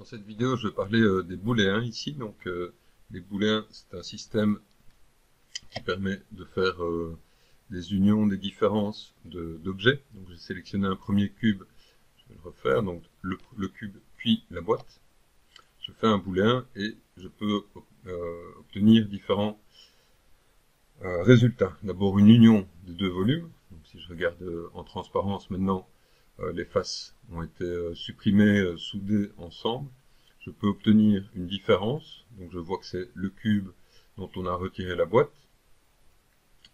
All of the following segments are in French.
Dans cette vidéo, je vais parler euh, des booléens ici. Donc, euh, les booléens, c'est un système qui permet de faire euh, des unions, des différences d'objets. Donc, j'ai sélectionné un premier cube, je vais le refaire, donc le, cube puis la boîte. Je fais un booléen et je peux obtenir différents résultats. D'abord, une union des deux volumes. Donc, si je regarde en transparence maintenant, les faces été euh, supprimées, euh, soudées ensemble. Je peux obtenir une différence, donc je vois que c'est le cube dont on a retiré la boîte,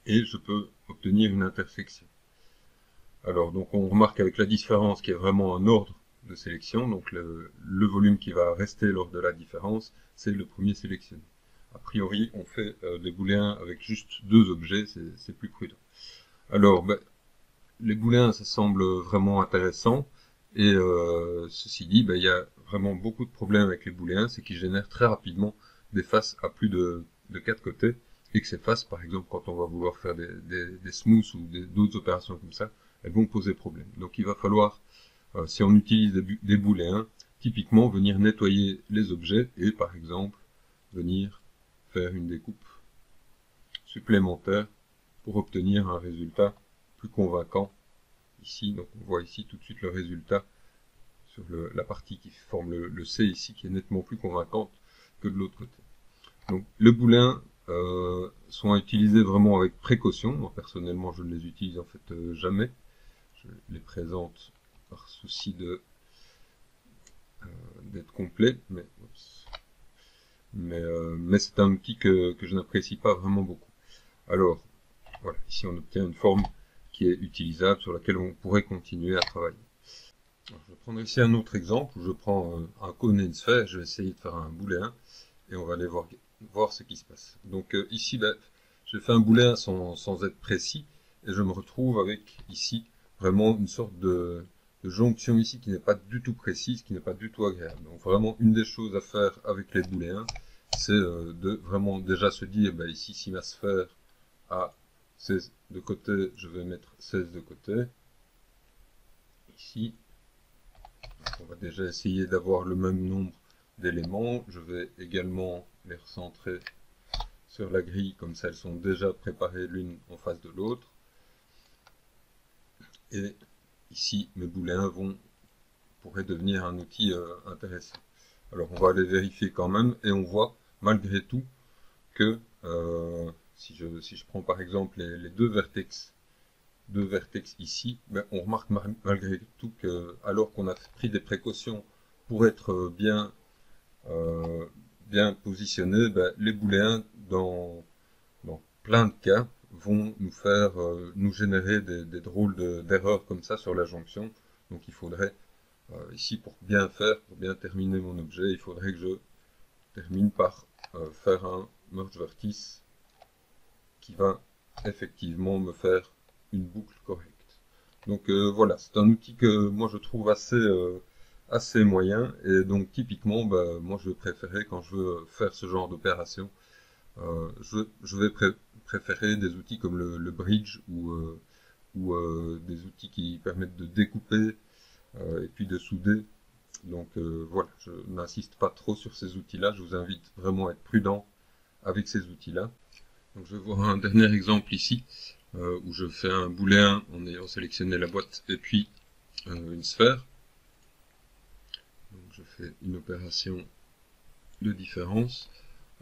et je peux obtenir une intersection. Alors, donc on remarque avec la différence qu'il y a vraiment un ordre de sélection, donc le, volume qui va rester lors de la différence, c'est le premier sélectionné. A priori, on fait des booléens avec juste deux objets, c'est plus prudent. Alors, ben, les booléens, ça semble vraiment intéressant. Et euh, ceci dit, ben, il y a vraiment beaucoup de problèmes avec les booléens, c'est qu'ils génèrent très rapidement des faces à plus de, de quatre côtés, et que ces faces, par exemple, quand on va vouloir faire des, des, smooths ou d'autres opérations comme ça, elles vont poser problème. Donc il va falloir, euh, si on utilise des, des booléens, typiquement venir nettoyer les objets et par exemple venir faire une découpe supplémentaire pour obtenir un résultat plus convaincant Donc on voit ici tout de suite le résultat sur la partie qui forme le, C ici, qui est nettement plus convaincante que de l'autre côté. Donc les boulins euh, sont utilisés vraiment avec précaution. Moi personnellement je ne les utilise en fait euh, jamais. Je les présente par souci euh, d'être complet, mais c'est un outil que, que je n'apprécie pas vraiment beaucoup. Alors, voilà, ici on obtient une forme est utilisable, sur laquelle on pourrait continuer à travailler. je vais prendre ici un autre exemple où je prends euh, un cône sphère, je vais essayer de faire un booléen et on va aller voir, ce qui se passe. Donc euh, ici, ben, j'ai fait un booléen sans, sans, être précis et je me retrouve avec ici vraiment une sorte de, jonction ici qui n'est pas du tout précise, qui n'est pas du tout agréable. Donc vraiment une des choses à faire avec les booléens, c'est euh, de vraiment déjà se dire, ben, ici si ma sphère a 16 de côté, je vais mettre 16 de côté. Ici, on va déjà essayer d'avoir le même nombre d'éléments. Je vais également les recentrer sur la grille, comme ça elles sont déjà préparées l'une en face de l'autre. Et ici, mes boulins vont pourraient devenir un outil euh, intéressant. Alors on va aller vérifier quand même, et on voit malgré tout que euh, si je, si je prends par exemple les, deux vertex, deux vertex ici, ben, on remarque malgré tout que, alors qu'on a pris des précautions pour être bien, euh, bien positionnés, ben, les booléens, dans, dans plein de cas, vont nous faire, euh, nous générer des, des drôles d'erreurs comme ça sur la jonction. Donc il faudrait, euh, ici pour bien faire, pour bien terminer mon objet, il faudrait que je termine par faire un merge vertice qui va effectivement me faire une boucle correcte. Donc euh, voilà, c'est un outil que moi je trouve assez euh, assez moyen et donc typiquement bah, moi je vais préférer quand je veux faire ce genre d'opération euh, je, vais préférer des outils comme le, bridge ou, ou des outils qui permettent de découper et puis de souder. Donc voilà je n'insiste pas trop sur ces outils là je vous invite vraiment à être prudent avec ces outils là donc je voir un dernier exemple ici, euh, où je fais un booléen en ayant sélectionné la boîte et puis euh, une sphère. Donc je fais une opération de différence.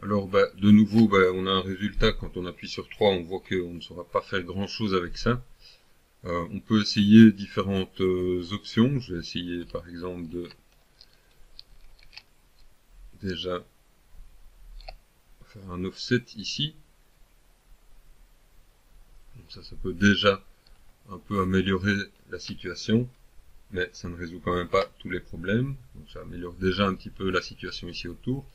Alors bah, de nouveau, bah, on a un résultat, quand on appuie sur 3, on voit qu'on ne saura pas faire grand chose avec ça. Euh, on peut essayer différentes options. Je vais essayer par exemple de déjà faire un offset ici ça, ça peut déjà un peu améliorer la situation, mais ça ne résout quand même pas tous les problèmes. Donc ça améliore déjà un petit peu la situation ici autour.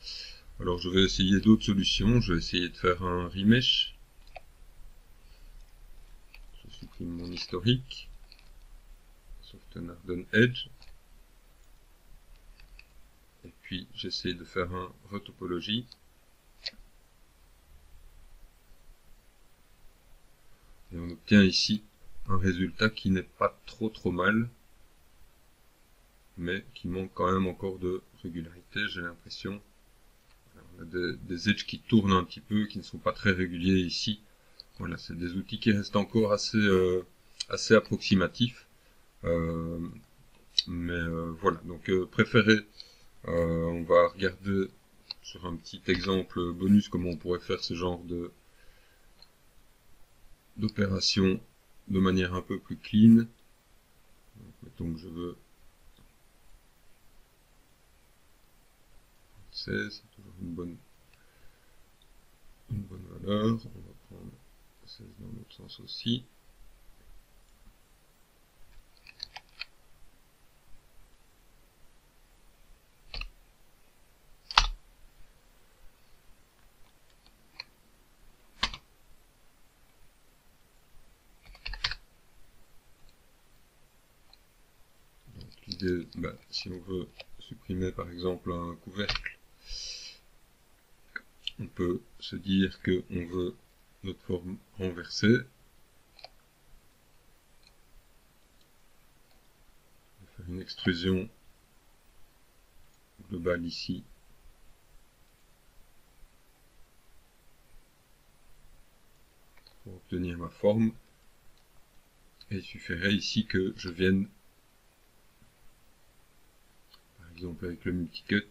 Alors je vais essayer d'autres solutions. Je vais essayer de faire un remesh. Je supprime mon historique. Donne Edge. Et puis j'essaie de faire un retopologie. Et on obtient ici un résultat qui n'est pas trop trop mal, mais qui manque quand même encore de régularité, j'ai l'impression. On a des, edges qui tournent un petit peu, qui ne sont pas très réguliers ici. Voilà, c'est des outils qui restent encore assez, euh, approximatifs. Euh, mais euh, voilà, donc préféré, on va regarder sur un petit exemple bonus comment on pourrait faire ce genre de d'opération de manière un peu plus clean. Donc, mettons que je veux 16, c'est toujours une bonne, une bonne valeur. On va prendre 16 dans l'autre sens aussi. Bah, si on veut supprimer par exemple un couvercle, on peut se dire que on veut notre forme renversée. Faire une extrusion globale ici. Pour obtenir ma forme. Et il suffirait ici que je vienne, par exemple avec le multicut,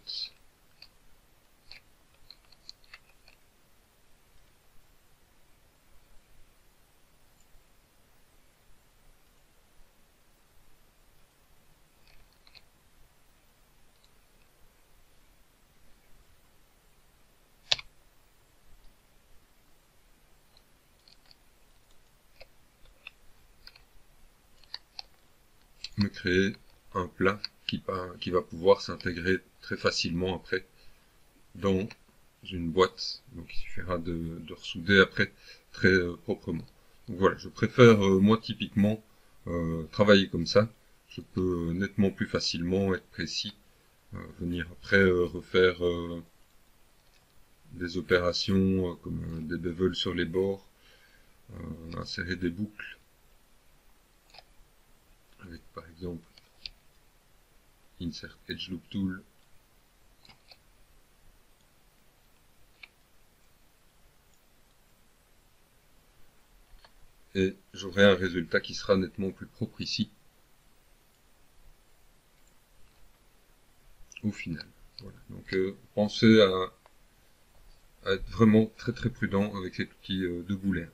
me créer un plat qui, qui va pouvoir s'intégrer très facilement après dans une boîte. Donc il suffira de, de ressouder après très euh, proprement. Donc voilà, je préfère euh, moi typiquement euh, travailler comme ça. Je peux nettement plus facilement être précis, venir après refaire des opérations comme des bevels sur les bords, insérer des boucles avec par exemple Insert Edge Loop Tool et j'aurai un résultat qui sera nettement plus propre ici au final. Voilà. Donc euh, pensez à, être vraiment très très prudent avec cet outil euh, de boulet.